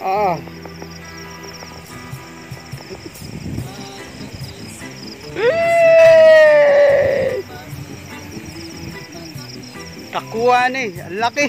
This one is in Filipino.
Ah. Takuan ni, ang laki.